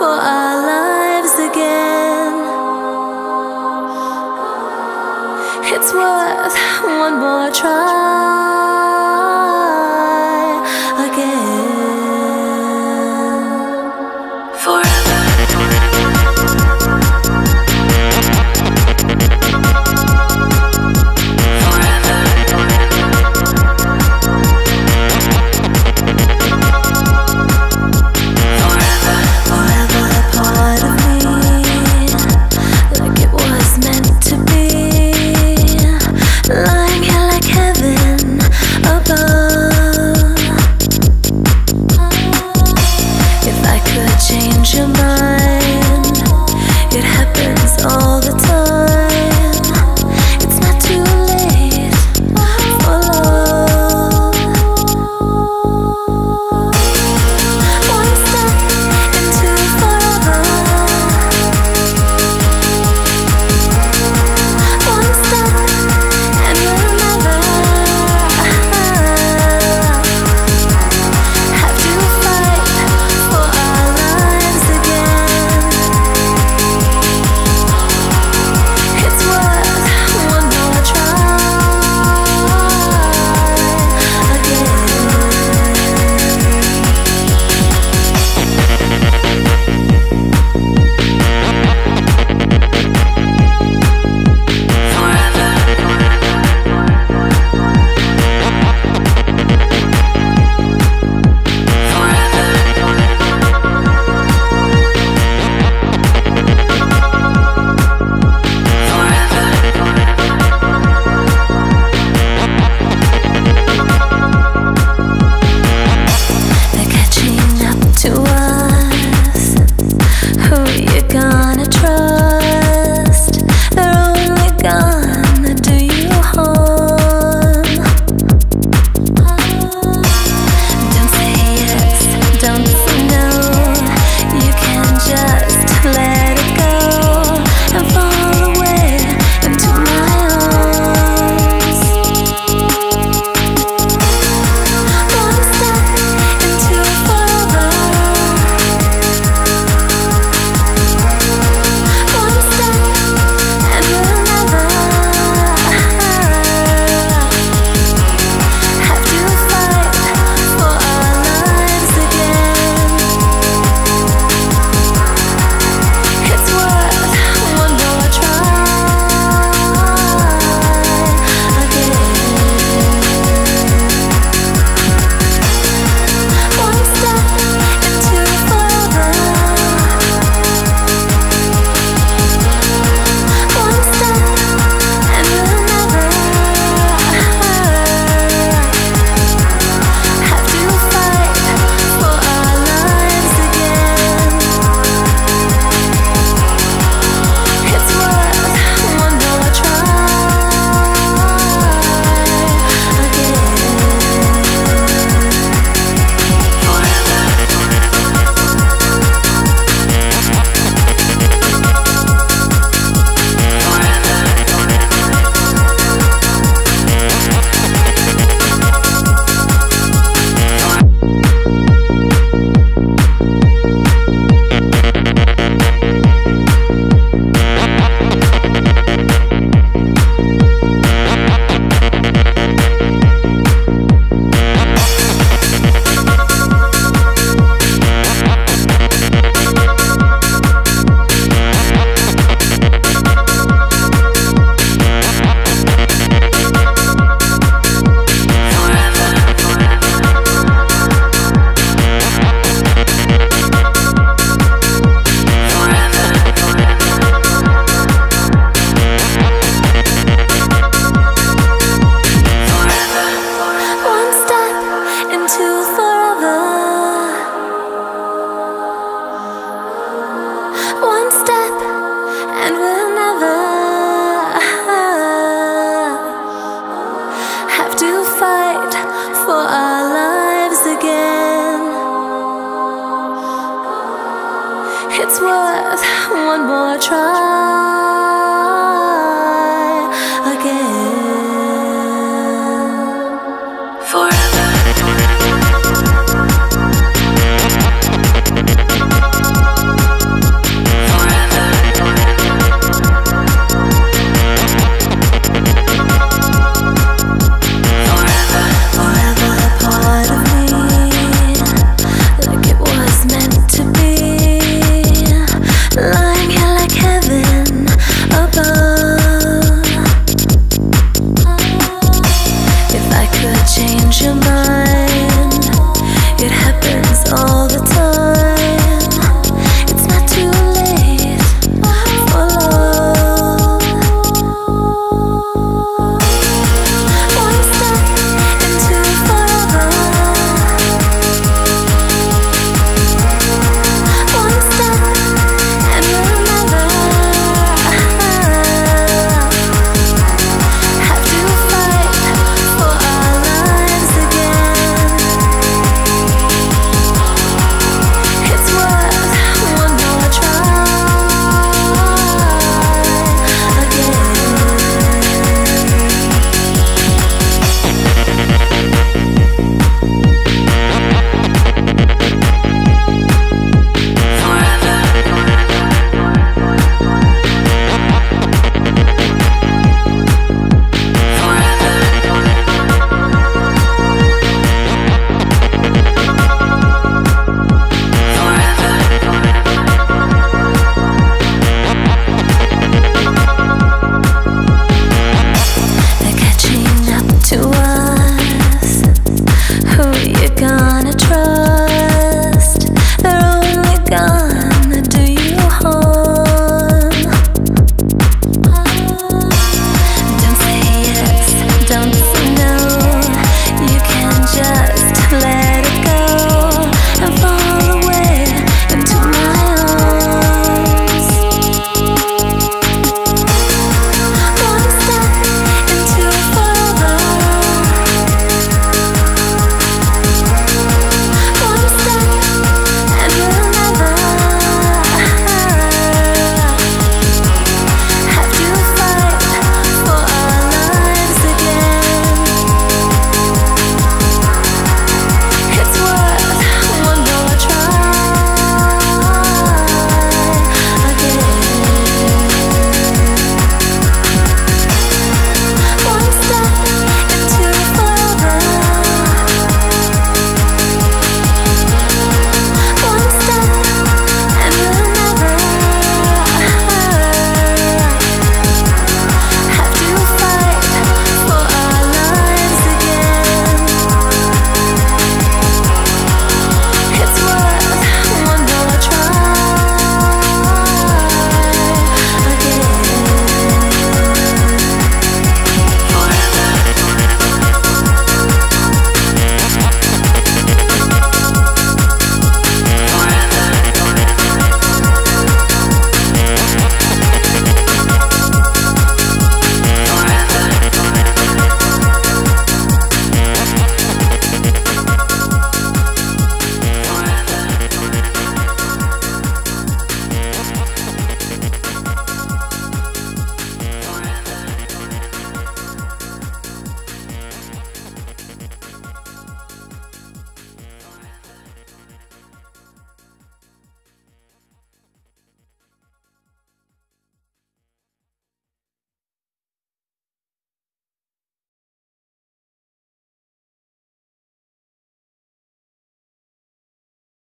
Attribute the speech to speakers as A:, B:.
A: for our lives again. It's worth one more try. fight for our lives again. It's worth one more try.